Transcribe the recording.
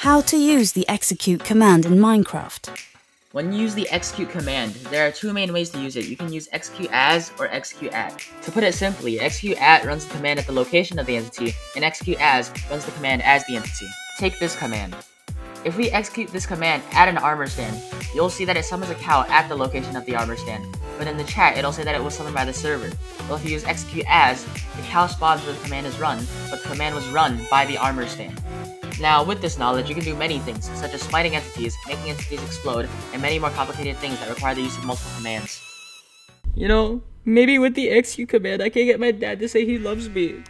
How to use the execute command in Minecraft. When you use the execute command, there are two main ways to use it. You can use execute as or execute at. To put it simply, execute at runs the command at the location of the entity, and execute as runs the command as the entity. Take this command. If we execute this command at an armor stand, you'll see that it summons a cow at the location of the armor stand. But in the chat, it'll say that it was summoned by the server. Well, if you use execute as, the cow spawns where the command is run, but the command was run by the armor stand. Now, with this knowledge, you can do many things, such as fighting entities, making entities explode, and many more complicated things that require the use of multiple commands. You know, maybe with the execute command, I can get my dad to say he loves me.